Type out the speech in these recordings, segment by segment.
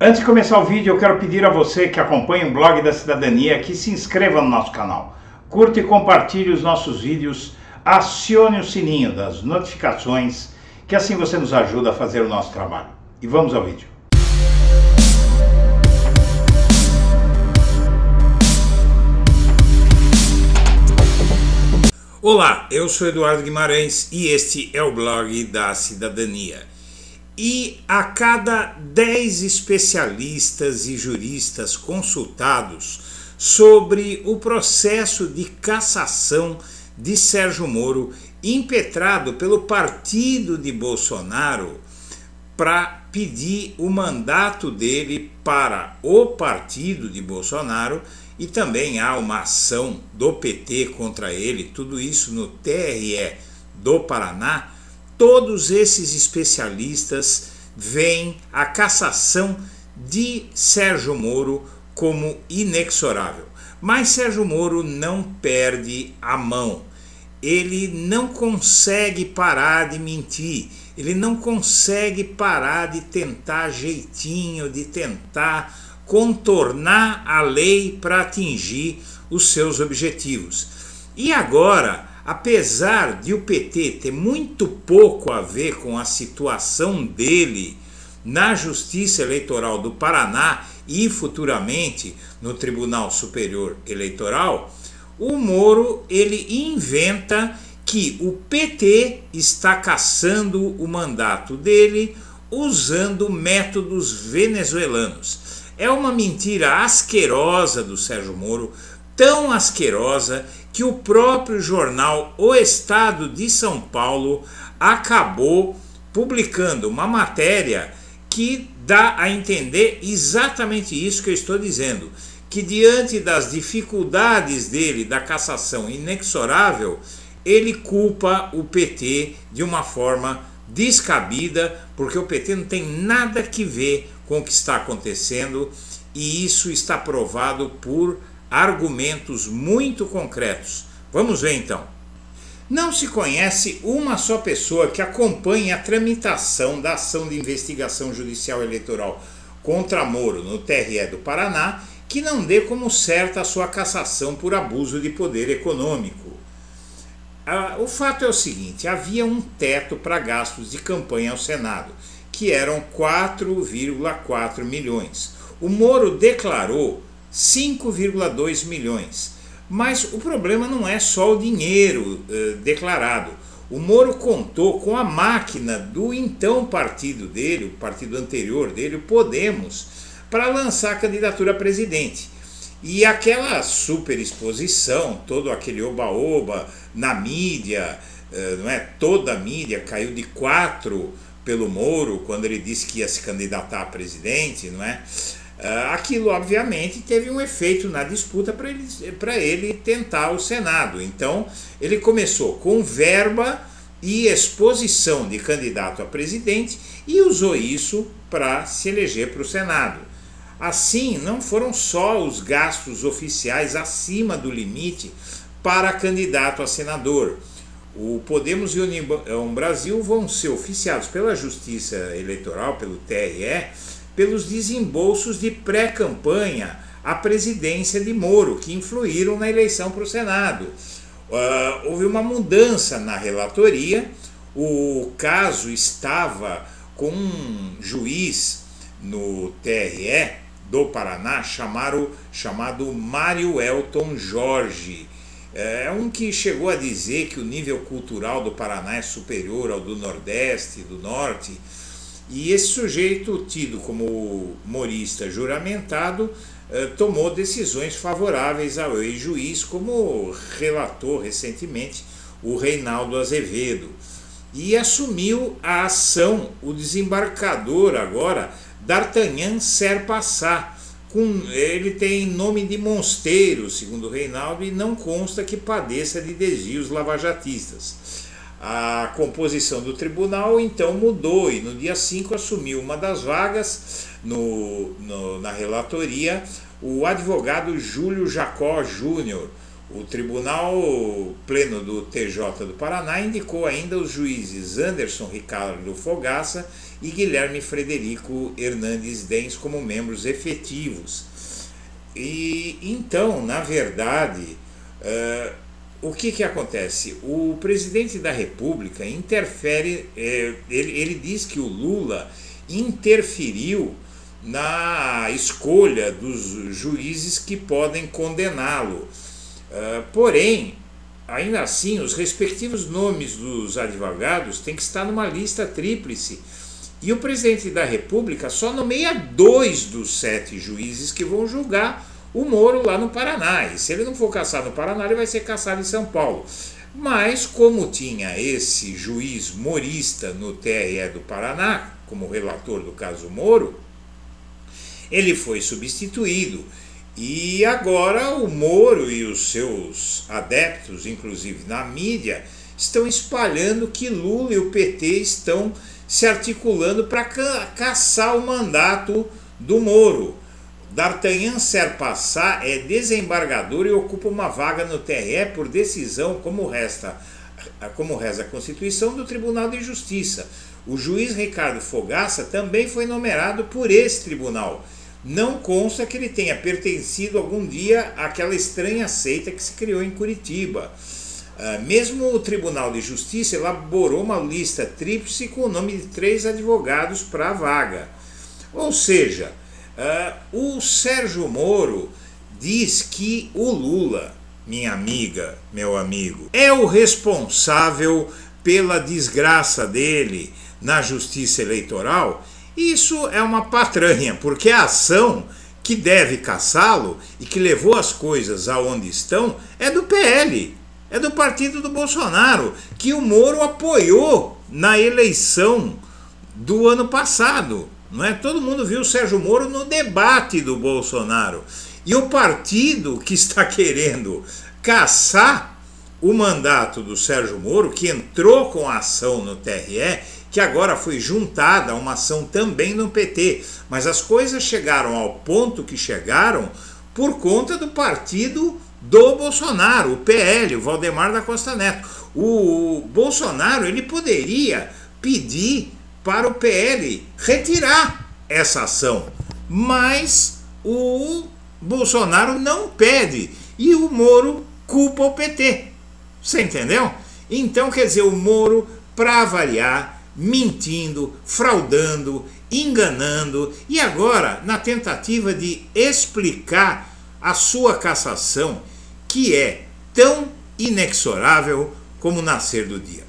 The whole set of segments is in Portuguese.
Antes de começar o vídeo, eu quero pedir a você que acompanha o blog da cidadania que se inscreva no nosso canal. Curta e compartilhe os nossos vídeos, acione o sininho das notificações, que assim você nos ajuda a fazer o nosso trabalho. E vamos ao vídeo. Olá, eu sou Eduardo Guimarães e este é o blog da cidadania. E a cada 10 especialistas e juristas consultados sobre o processo de cassação de Sérgio Moro, impetrado pelo partido de Bolsonaro, para pedir o mandato dele para o partido de Bolsonaro e também há uma ação do PT contra ele, tudo isso no TRE do Paraná todos esses especialistas veem a cassação de Sérgio Moro como inexorável. Mas Sérgio Moro não perde a mão. Ele não consegue parar de mentir. Ele não consegue parar de tentar jeitinho, de tentar contornar a lei para atingir os seus objetivos. E agora apesar de o PT ter muito pouco a ver com a situação dele na Justiça Eleitoral do Paraná e futuramente no Tribunal Superior Eleitoral, o Moro ele inventa que o PT está caçando o mandato dele usando métodos venezuelanos. É uma mentira asquerosa do Sérgio Moro, tão asquerosa que o próprio jornal O Estado de São Paulo acabou publicando uma matéria que dá a entender exatamente isso que eu estou dizendo, que diante das dificuldades dele da cassação inexorável, ele culpa o PT de uma forma descabida, porque o PT não tem nada que ver com o que está acontecendo e isso está provado por argumentos muito concretos. Vamos ver então. Não se conhece uma só pessoa que acompanhe a tramitação da ação de investigação judicial eleitoral contra Moro no TRE do Paraná que não dê como certa a sua cassação por abuso de poder econômico. O fato é o seguinte: havia um teto para gastos de campanha ao Senado, que eram 4,4 milhões. O Moro declarou 5,2 milhões. Mas o problema não é só o dinheiro uh, declarado. O Moro contou com a máquina do então partido dele, o partido anterior dele, o Podemos, para lançar a candidatura a presidente. E aquela super exposição, todo aquele oba-oba na mídia, uh, não é? toda a mídia caiu de quatro pelo Moro quando ele disse que ia se candidatar a presidente, não é? Uh, aquilo, obviamente, teve um efeito na disputa para ele, ele tentar o Senado. Então, ele começou com verba e exposição de candidato a presidente e usou isso para se eleger para o Senado. Assim, não foram só os gastos oficiais acima do limite para candidato a senador. O Podemos e o Brasil vão ser oficiados pela Justiça Eleitoral, pelo TRE, pelos desembolsos de pré-campanha à presidência de Moro, que influíram na eleição para o Senado. Uh, houve uma mudança na relatoria, o caso estava com um juiz no TRE do Paraná chamado, chamado Mário Elton Jorge. É um que chegou a dizer que o nível cultural do Paraná é superior ao do Nordeste, do Norte, e esse sujeito, tido como humorista juramentado, eh, tomou decisões favoráveis ao ex-juiz, como relatou recentemente o Reinaldo Azevedo. E assumiu a ação o desembarcador agora, D'Artagnan Serpassá. Com, ele tem nome de monsteiro, segundo Reinaldo, e não consta que padeça de desvios lavajatistas. A composição do tribunal então mudou e no dia 5 assumiu uma das vagas no, no, na relatoria o advogado Júlio Jacó Júnior. O Tribunal Pleno do TJ do Paraná indicou ainda os juízes Anderson Ricardo Fogaça e Guilherme Frederico Hernandes Dens como membros efetivos. E então, na verdade, uh, o que, que acontece? O presidente da República interfere, eh, ele, ele diz que o Lula interferiu na escolha dos juízes que podem condená-lo. Uh, porém, ainda assim, os respectivos nomes dos advogados têm que estar numa lista tríplice. E o presidente da República só nomeia dois dos sete juízes que vão julgar o Moro lá no Paraná. E se ele não for caçado no Paraná, ele vai ser caçado em São Paulo. Mas, como tinha esse juiz morista no TRE do Paraná, como relator do caso Moro, ele foi substituído. E agora o Moro e os seus adeptos, inclusive na mídia, estão espalhando que Lula e o PT estão se articulando para caçar o mandato do Moro. D'Artagnan Serpassá é desembargador e ocupa uma vaga no TRE por decisão, como, resta, como reza a Constituição, do Tribunal de Justiça. O juiz Ricardo Fogaça também foi nomeado por esse tribunal. Não consta que ele tenha pertencido algum dia àquela estranha seita que se criou em Curitiba. Uh, mesmo o Tribunal de Justiça elaborou uma lista tríplice com o nome de três advogados para a vaga. Ou seja, Uh, o Sérgio Moro diz que o Lula, minha amiga, meu amigo, é o responsável pela desgraça dele na justiça eleitoral. Isso é uma patranha, porque a ação que deve caçá-lo e que levou as coisas aonde estão é do PL, é do partido do Bolsonaro, que o Moro apoiou na eleição do ano passado. Não é? Todo mundo viu o Sérgio Moro no debate do Bolsonaro. E o partido que está querendo caçar o mandato do Sérgio Moro, que entrou com a ação no TRE, que agora foi juntada a uma ação também no PT. Mas as coisas chegaram ao ponto que chegaram por conta do partido do Bolsonaro, o PL, o Valdemar da Costa Neto. O Bolsonaro ele poderia pedir para o PL retirar essa ação. Mas o Bolsonaro não pede e o Moro culpa o PT. Você entendeu? Então, quer dizer, o Moro, para variar, mentindo, fraudando, enganando e agora na tentativa de explicar a sua cassação, que é tão inexorável como nascer do dia.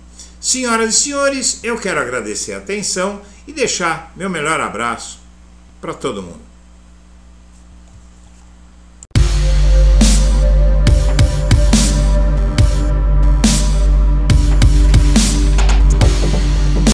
Senhoras e senhores, eu quero agradecer a atenção e deixar meu melhor abraço para todo mundo.